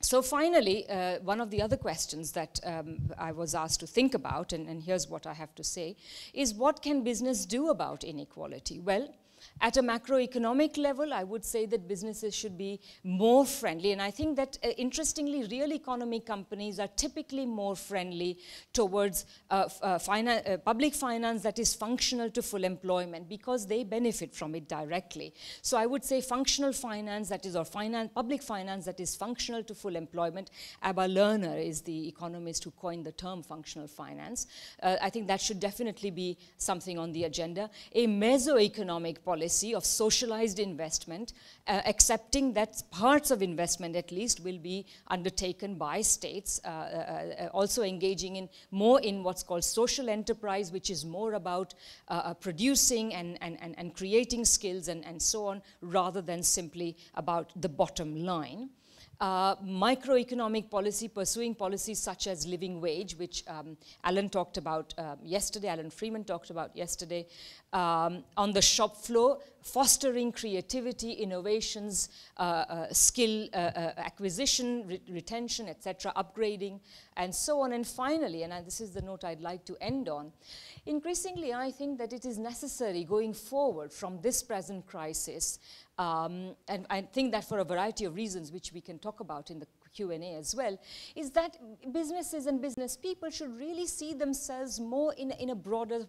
so finally, uh, one of the other questions that um, I was asked to think about, and, and here's what I have to say, is what can business do about inequality? Well, at a macroeconomic level, I would say that businesses should be more friendly. And I think that, uh, interestingly, real economy companies are typically more friendly towards uh, uh, uh, public finance that is functional to full employment because they benefit from it directly. So I would say functional finance that is, or finance, public finance that is functional to full employment. Abba Lerner is the economist who coined the term functional finance. Uh, I think that should definitely be something on the agenda. A mesoeconomic policy of socialized investment, uh, accepting that parts of investment at least will be undertaken by states, uh, uh, uh also engaging in more in what's called social enterprise, which is more about uh, producing and, and, and, and creating skills and, and so on, rather than simply about the bottom line uh, microeconomic policy, pursuing policies such as living wage, which um, Alan talked about uh, yesterday, Alan Freeman talked about yesterday, um, on the shop floor, fostering creativity, innovations, uh, uh skill uh, uh, acquisition, re retention, etc., upgrading, and so on. And finally, and this is the note I'd like to end on, increasingly I think that it is necessary going forward from this present crisis um, and I think that for a variety of reasons, which we can talk about in the Q&A as well, is that businesses and business people should really see themselves more in, in a broader,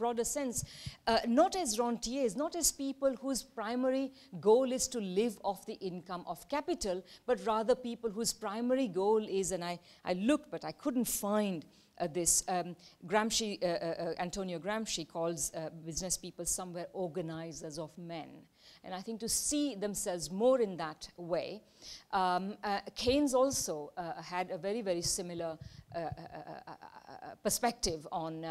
broader sense, uh, not as rentiers, not as people whose primary goal is to live off the income of capital, but rather people whose primary goal is, and I, I looked, but I couldn't find uh, this. Um, Gramsci, uh, uh, uh Antonio Gramsci calls business people somewhere organizers of men. And I think to see themselves more in that way, um, Keynes also had a very, very similar Uh, uh, uh, perspective on,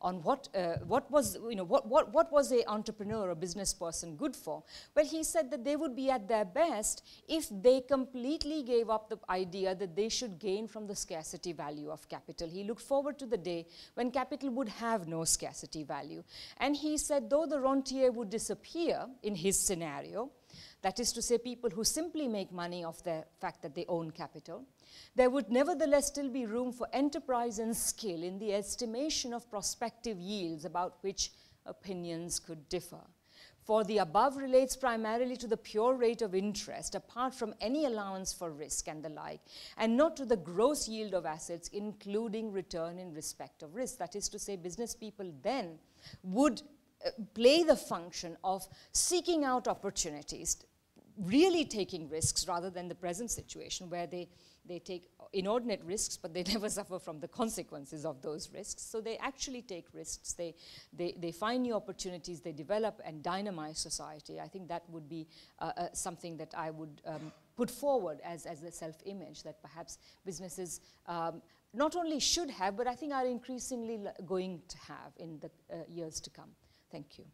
on what, what was, you know, what, what, what was a entrepreneur or business person good for? Well, he said that they would be at their best if they completely gave up the idea that they should gain from the scarcity value of capital. He looked forward to the day when capital would have no scarcity value. And he said, though the rentier would disappear in his scenario, that is to say, people who simply make money off the fact that they own capital, there would nevertheless still be room for enterprise and skill in the estimation of prospective yields about which opinions could differ. For the above relates primarily to the pure rate of interest, apart from any allowance for risk and the like, and not to the gross yield of assets, including return in respect of risk. That is to say, business people then would play the function of seeking out opportunities, really taking risks rather than the present situation where they, they take inordinate risks, but they never suffer from the consequences of those risks. So they actually take risks, they, they, they find new opportunities, they develop and dynamize society. I think that would be uh, uh, something that I would um, put forward as, as a self-image that perhaps businesses um, not only should have, but I think are increasingly going to have in the uh, years to come. Thank you.